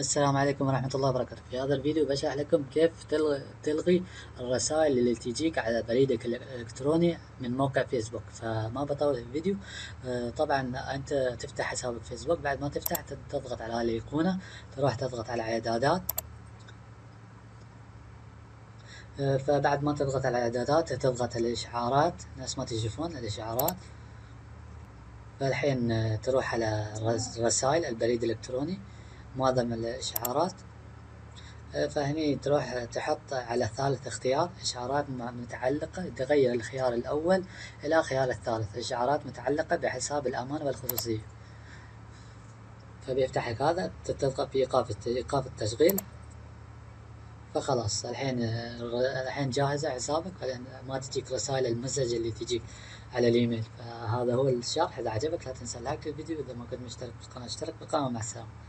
السلام عليكم ورحمة الله وبركاته. في هذا الفيديو بشرح لكم كيف تلغي الرسائل اللي تجيك على بريدك الإلكتروني من موقع فيسبوك. فما بطول الفيديو آه، طبعا أنت تفتح حسابك فيسبوك بعد ما تفتح تضغط على الأيقونة تروح تضغط على إعدادات. آه، فبعد ما تضغط على الإعدادات تضغط الإشعارات نفس ما تشوفون الإشعارات. فالحين آه، تروح على الرسائل البريد الإلكتروني. معظم الإشعارات. آه، فهني تروح تحط على ثالث اختيار إشعارات متعلقة تغير الخيار الأول إلى خيار الثالث إشعارات متعلقة بحساب الأمان والخصوصية. فبيفتح لك هذا تضغط في إيقاف إيقاف التشغيل. فخلاص الحين الحين جاهزة حسابك ما تجيك رسائل ال message اللي تجيك على الإيميل. فهذا هو الشرح إذا عجبك لا تنسى like الفيديو إذا ما كنت مشترك بالقناة اشترك بالقناة مع السلامة.